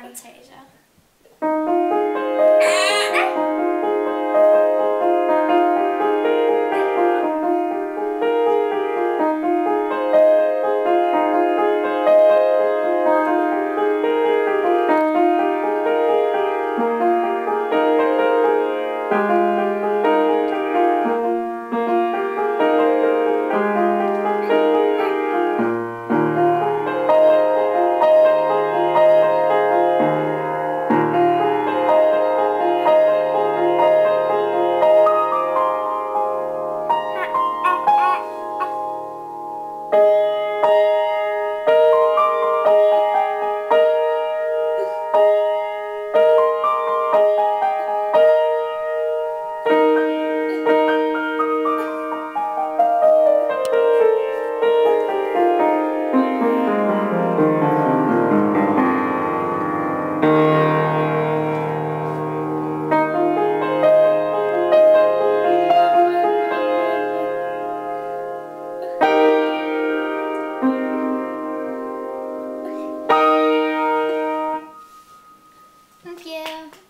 Fantasia. Thank you.